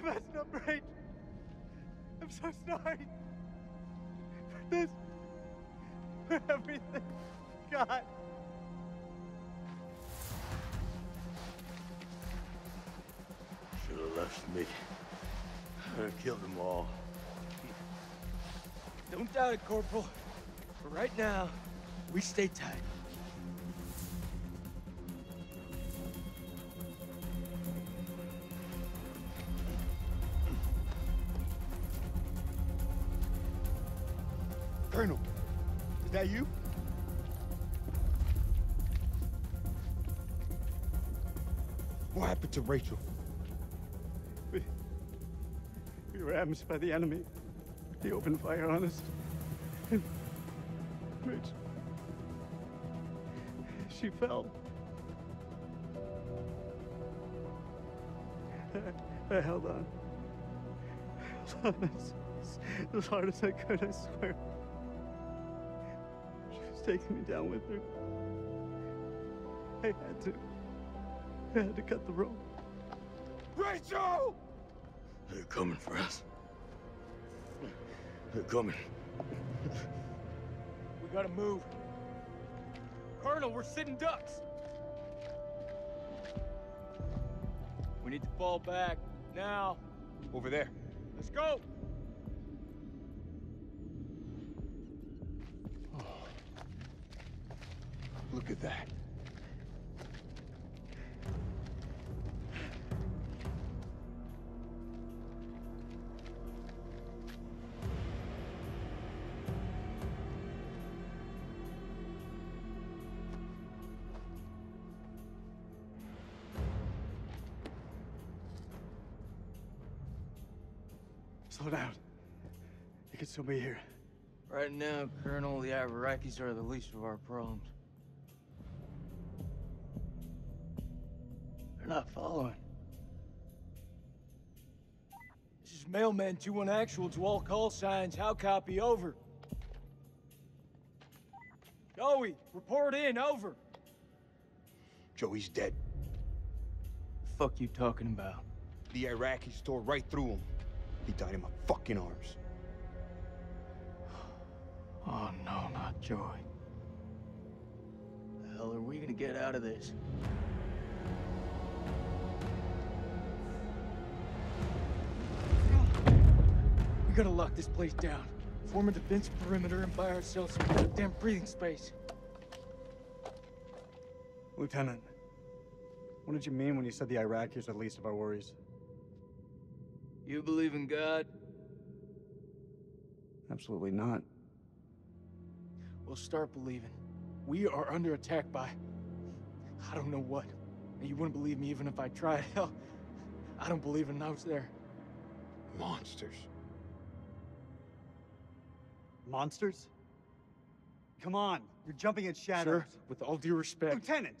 I messed up, Rach. I'm so sorry. For this. For everything. God. Should have left me. I'd have killed them all. Don't doubt it, Corporal. But right now, we stay tight. Colonel, is that you? What happened to Rachel? We, we were ambushed by the enemy. He opened fire on us. And Rich, she fell. I, I held on. I held on as, as hard as I could, I swear. She was taking me down with her. I had to. I had to cut the rope. Rachel! They're coming for us. They're coming. We gotta move. Colonel, we're sitting ducks. We need to fall back. Now. Over there. Let's go! Look at that. Slow down. You could still be here. Right now, Colonel, the Iraqis are the least of our problems. Not following. This is Mailman 2-1 Actual to all call signs. How copy? Over. Joey, report in. Over. Joey's dead. The fuck you talking about? The Iraqis tore right through him. He died in my fucking arms. Oh, no, not Joey. The hell are we gonna get out of this? Gotta lock this place down. Form a defense perimeter and buy ourselves some goddamn breathing space. Lieutenant, what did you mean when you said the Iraqis are the least of our worries? You believe in God? Absolutely not. Well, start believing. We are under attack by... I don't know what. And you wouldn't believe me even if I tried. Hell, I don't believe in out there. Monsters. Monsters? Come on, you're jumping at shadows. Sir, with all due respect. Lieutenant,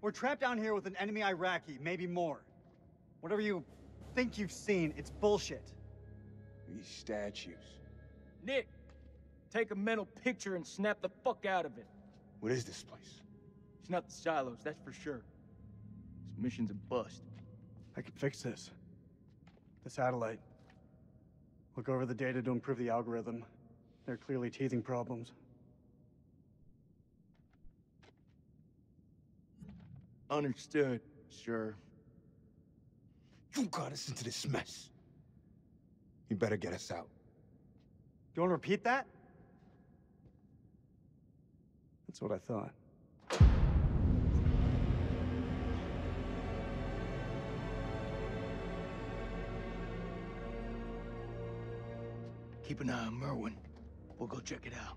we're trapped down here with an enemy Iraqi, maybe more. Whatever you think you've seen, it's bullshit. These statues. Nick, take a mental picture and snap the fuck out of it. What is this place? It's not the silos, that's for sure. This mission's a bust. I can fix this. The satellite. Look over the data to improve the algorithm. There are clearly teething problems. Understood, sure. You got us into this mess. You better get us out. Do you want to repeat that? That's what I thought. Keep an eye on Merwin. We'll go check it out.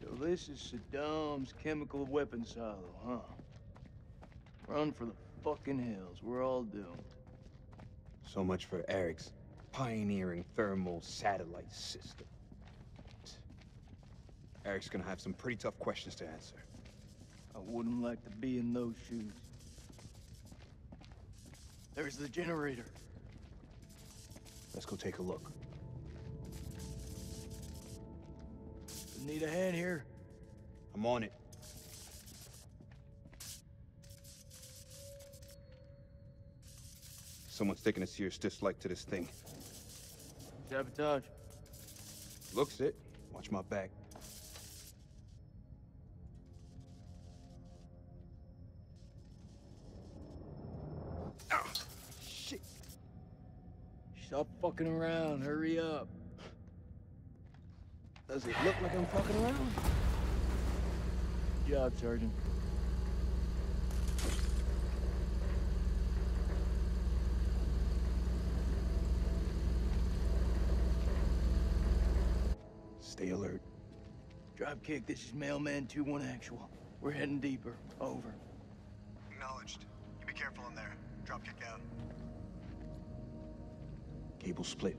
So this is Saddam's chemical weapons silo, huh? Run for the fucking hills. We're all doomed. So much for Eric's pioneering thermal satellite system. Eric's gonna have some pretty tough questions to answer. I wouldn't like to be in those shoes. There's the generator. Let's go take a look. Need a hand here? I'm on it. Someone's taking a serious dislike to this thing. Sabotage. Looks it. Watch my back. Ah, shit. Stop fucking around. Hurry up. Does it look like I'm fucking around? Good job, Sergeant. Stay alert. Dropkick, this is Mailman 2-1 Actual. We're heading deeper. Over. Acknowledged. You be careful in there. Dropkick out. Cable split.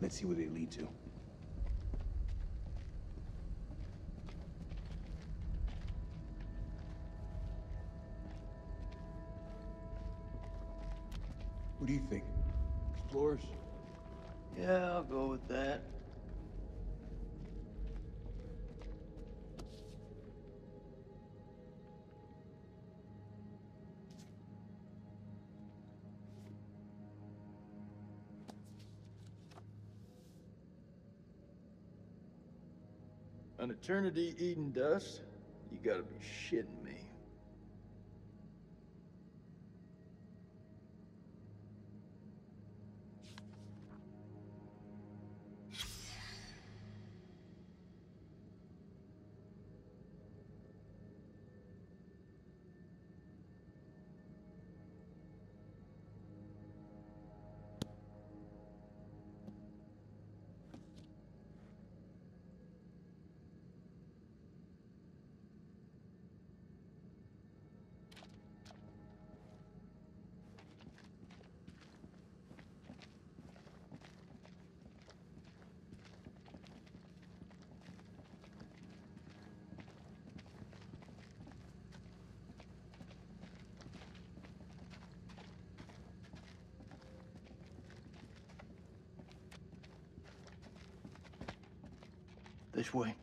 Let's see where they lead to. What do you think? Explorers? Yeah, I'll go with that. An eternity eating dust? You gotta be shitting me. This way.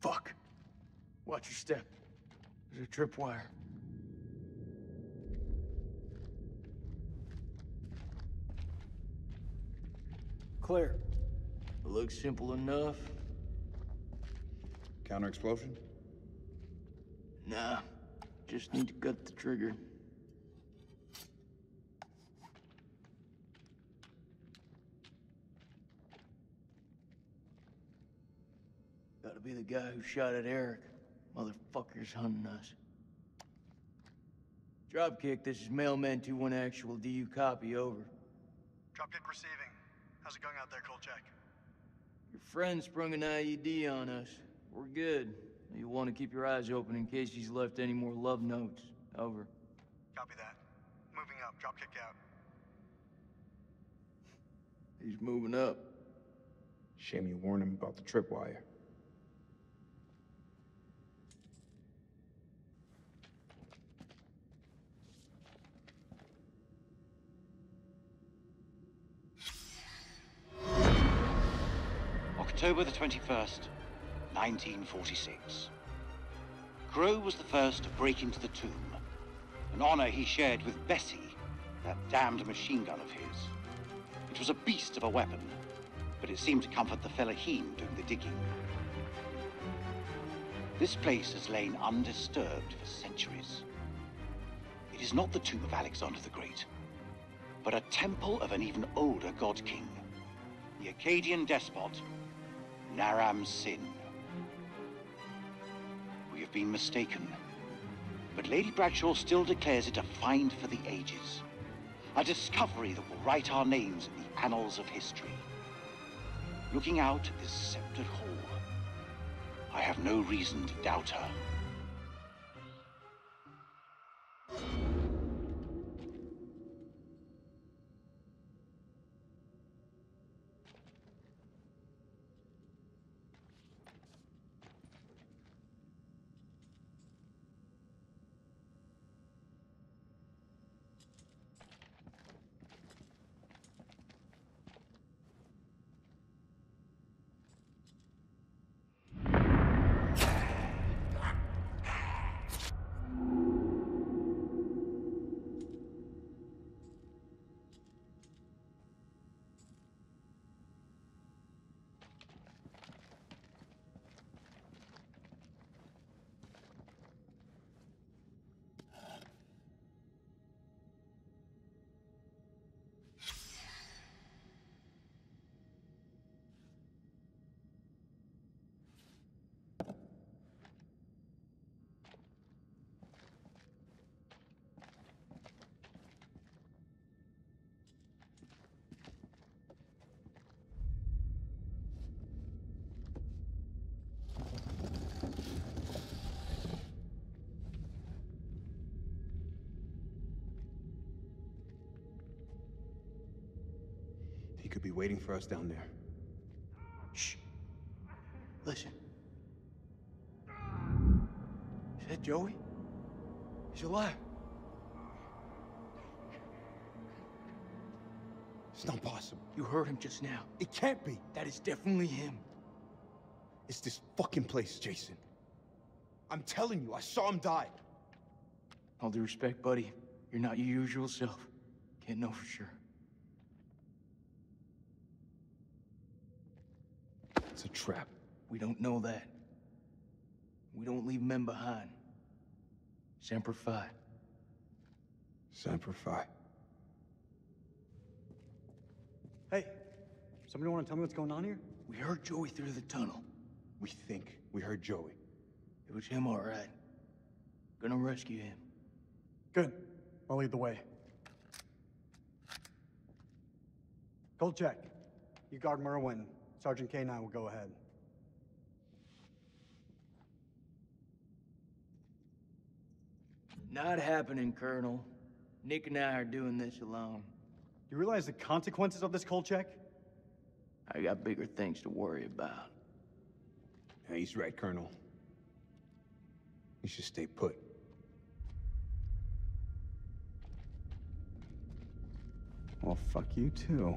Fuck. Watch your step. There's a tripwire. Clear. It looks simple enough. Counter explosion? Nah. Just need to cut the trigger. Gotta be the guy who shot at Eric. Motherfucker's hunting us. Dropkick, this is Mailman 2-1 Actual. Do you copy? Over. Dropkick receiving. How's it going out there, Kolchek? Your friend sprung an IED on us. We're good. You'll want to keep your eyes open in case he's left any more love notes. Over. Copy that. Moving up. Dropkick out. He's moving up. Shame you warned him about the tripwire. October the 21st, 1946. Crow was the first to break into the tomb, an honor he shared with Bessie, that damned machine gun of his. It was a beast of a weapon, but it seemed to comfort the fellaheen doing the digging. This place has lain undisturbed for centuries. It is not the tomb of Alexander the Great, but a temple of an even older god king, the Akkadian despot, Naram Sin. We have been mistaken, but Lady Bradshaw still declares it a find for the ages. A discovery that will write our names in the annals of history. Looking out at this sceptred hall, I have no reason to doubt her. Could be waiting for us down there. Shh. Listen. Is that Joey? He's alive. It's not possible. You heard him just now. It can't be. That is definitely him. It's this fucking place, Jason. I'm telling you, I saw him die. All due respect, buddy, you're not your usual self. Can't know for sure. It's a trap. We don't know that. We don't leave men behind. Semper Fi. Semper Fi. Hey, somebody want to tell me what's going on here? We heard Joey through the tunnel. We think we heard Joey. It was him, all right. Gonna rescue him. Good. I'll lead the way. Kolchek. You guard Merwin. Sergeant Kay will go ahead. Not happening, Colonel. Nick and I are doing this alone. Do You realize the consequences of this Kolchek? I got bigger things to worry about. Yeah, he's right, Colonel. You should stay put. Well, fuck you too.